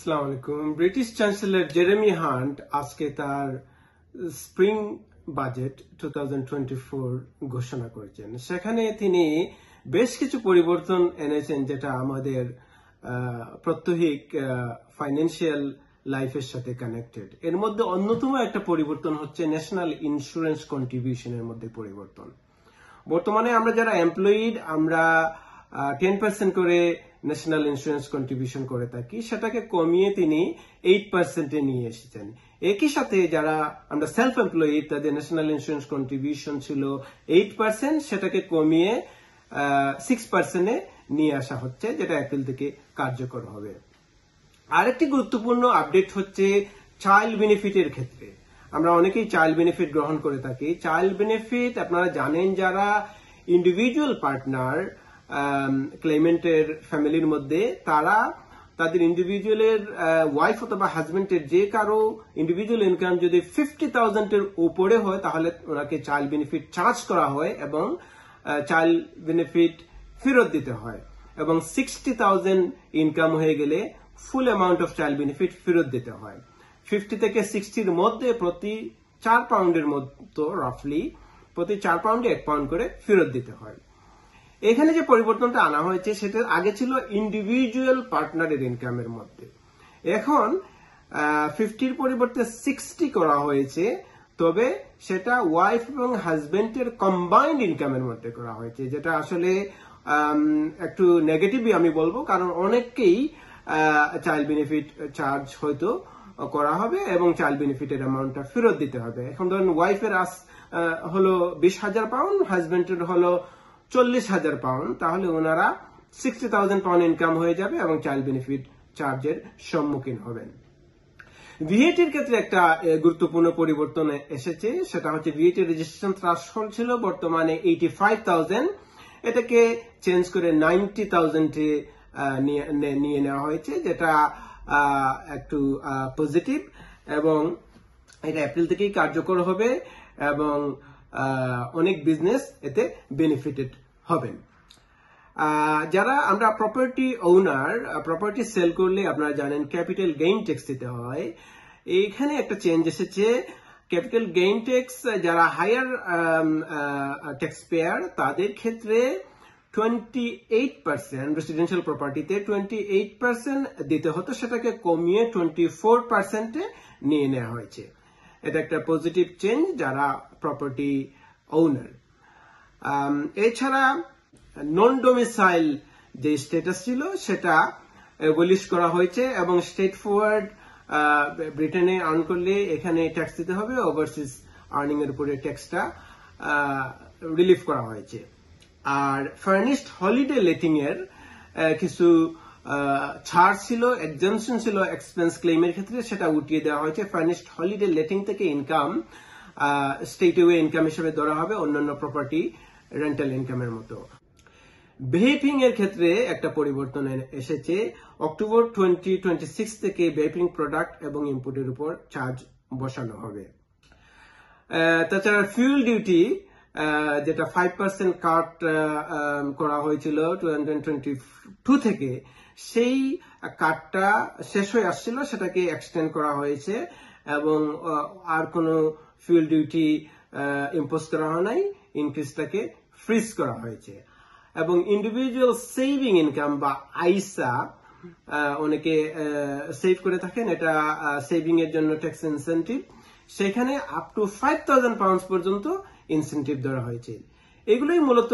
আসসালামু আলাইকুম। British chancellor Jeremy hunt আজকে তার স্প্রিং বাজেট টু ঘোষণা করেছেন। সেখানে তিনি বেশ কিছু পরিবর্তন এনেছেন যেটা আমাদের প্রত্যহিক ফাইন্যান্সিয়াল লাইফের সাথে কানেক্টেড এর মধ্যে অন্যতম একটা পরিবর্তন হচ্ছে ন্যাশনাল ইন্স্যুরেন্স কন্ট্রিবিউশনের মধ্যে পরিবর্তন। বর্তমানে আমরা যারা এমপ্লয়িড আমরা টেন পার্সেন্ট করে ন্যাশনাল ইন্স্যুরেন্স কন্ট্রিবিউশন করে থাকি, সেটাকে কমিয়ে তিনি এইট পার্সেন্টে নিয়ে এসেছেন। একই সাথে যারা আমরা সেলফ এমপ্লয়িড তাদের ন্যাশনাল ইন্স্যুরেন্স কন্ট্রিবিউশন ছিল এইট পার্সেন্ট সেটাকে কমিয়ে সিক্স পার্সেন্টে নিয়ে আসা হচ্ছে, যেটা এপ্রিল থেকে কার্যকর হবে। আরেকটি গুরুত্বপূর্ণ আপডেট হচ্ছে চাইল্ড বেনিফিটের ক্ষেত্রে। আমরা অনেকেই চাইল্ড বেনিফিট গ্রহণ করে থাকি। চাইল্ড বেনিফিট আপনারা জানেন যারা ইন্ডিভিজুয়াল পার্টনার ক্লেমেন্টের ফ্যামিলির মধ্যে তারা তাদের ইন্ডিভিজুয়ালের ওয়াইফ অথবা হাজবেন্ডের যে কারও ইন্ডিভিজুয়াল ইনকাম যদি ফিফটি থাউজেন্ডের উপরে হয়, তাহলে ওনাকে চাইল্ড বেনিফিট চার্জ করা হয় এবং চাইল্ড বেনিফিট ফেরত দিতে হয়। এবং সিক্সটি থাউজেন্ড ইনকাম হয়ে গেলে full amount of child benefit ফেরত দিতে হয়। ফিফটি থেকে সিক্সটির মধ্যে প্রতি চার পাউন্ডের মতো রাফলি প্রতি চার পাউন্ডে এক পাউন্ড করে ফেরত দিতে হয়। এখানে যে পরিবর্তনটা আনা হয়েছে সেটা আগে ছিল ইন্ডিভিজুয়াল পার্টনারের ইনকামের মধ্যে। এখন ফিফটির পরিবর্তে সিক্সটি করা হয়েছে, তবে সেটা ওয়াইফ এবং হাজবেন্ডের কম্বাইন্ড ইনকামের মধ্যে করা হয়েছে, যেটা আসলে একটু নেগেটিভই আমি বলব, কারণ অনেককেই চাইল্ড বেনিফিট চার্জ হয়তো করা হবে এবং চাইল্ড বেনিফিটের অ্যামাউন্টটা ফেরত দিতে হবে। এখন ধরুন ওয়াইফের আস হলো বিশ হাজার পাউন্ড হাজবেন্ডের হলো চল্লিশ হাজার পাউন্ড তাহলে ওনারা সিক্সটি থাউজেন্ড পাউন্ড ইনকাম হয়ে যাবে এবং চাইল্ড বেনিফিট চার্জের সম্মুখীন হবেন। ভিএটির ক্ষেত্রে একটা গুরুত্বপূর্ণ পরিবর্তন এসেছে, সেটা হচ্ছে ভিএটি রেজিস্ট্রেশন থ্রাশহোল্ড ছিল, বর্তমানে এইটি ফাইভ থাউজেন্ড এটাকে চেঞ্জ করে নাইনটি থাউজেন্ডে নিয়ে নেওয়া হয়েছে, যেটা একটু পজিটিভ এবং এটা এপ্রিল থেকেই কার্যকর হবে এবং অনেক বিজনেস এতে বেনিফিটেড হবেন। যারা আমরা প্রপার্টি ওনার প্রপার্টি সেল করলে আপনারা জানেন ক্যাপিটাল গেইন ট্যাক্স দিতে হয়। এইখানে একটা চেঞ্জ এসেছে। ক্যাপিটাল গেইন ট্যাক্স যারা হায়ার ট্যাক্স পেয়ার তাদের ক্ষেত্রে টোয়েন্টি এইট পার্সেন্ট রেসিডেন্সিয়াল প্রপার্টিতে টোয়েন্টি এইট পার্সেন্ট দিতে হতো। সেটাকে কমিয়ে টোয়েন্টি ফোর পার্সেন্টে নিয়ে নেওয়া হয়েছে। এটা একটা পজিটিভ চেঞ্জ যারা প্রপার্টি ওনার এছাড়া নন ডোমিসাইল যে স্টেটাস ছিল, সেটা বলিশ করা হয়েছে এবং স্টেট ফরওয়ার্ড ব্রিটেনে আর্ন করলে এখানে ট্যাক্স দিতে হবে ওভারসিজ আর্নিং এর উপরে ট্যাক্সটা রিলিফ করা হয়েছে। আর ফার্নিশড হলিডে লেটিং এর কিছু ছাড় ছিল এক্সামশন ছিল এক্সপেন্স ক্লেমের ক্ষেত্রে, সেটা উঠিয়ে দেওয়া হয়েছে। ফার্নিশড হলিডে লেটিং থেকে ইনকাম স্টেট ওয়ে ইনকাম হিসেবে ধরা হবে, অন্যান্য প্রপার্টি রেন্টাল ইনকামের মতো। ভেপিং এর ক্ষেত্রে একটা পরিবর্তন এসেছে। অক্টোবর টোয়েন্টি টোয়েন্টি সিক্স থেকে ভেপিং প্রোডাক্ট এবং ইনপুটের উপর চার্জ বসানো হবে। তাছাড়া ফিউল ডিউটি যেটা ফাইভ পার্সেন্ট কাট করা হয়েছিল টোয়েন্টি টু থেকে, সেই কাটটা শেষ হয়ে আসছিল, সেটাকে এক্সটেন্ড করা হয়েছে এবং আর কোনো ফিউল ডিউটি ইম্পোজ করা হয় নাই ইনক্রিজটাকে ফ্রিজ করা হয়েছে। এবং ইন্ডিভিজুয়াল সেভিং ইনকাম বা আইসা অনেকে সেভ করে থাকেন, এটা সেভিং এর জন্য ট্যাক্স ইনসেন্টিভ সেখানে up to five thousand pound পর্যন্ত ইনসেন্টিভ ধরা হয়েছে। এগুলোই মূলত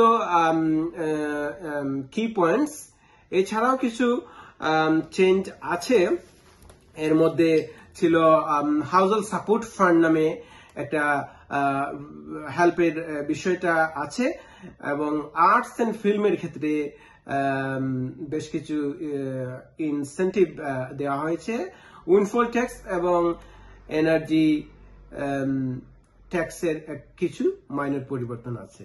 কি পয়েন্টস এছাড়াও কিছু চেঞ্জ আছে। এর মধ্যে ছিল হাউজল সাপোর্ট ফান্ড নামে একটা হেল্পের বিষয়টা আছে এবং আর্টস অ্যান্ড ফিল্মের ক্ষেত্রে বেশ কিছু ইনসেন্টিভ দেওয়া হয়েছে। উইনফল ট্যাক্স এবং এনার্জি ট্যাক্সের কিছু মাইনর পরিবর্তন আছে।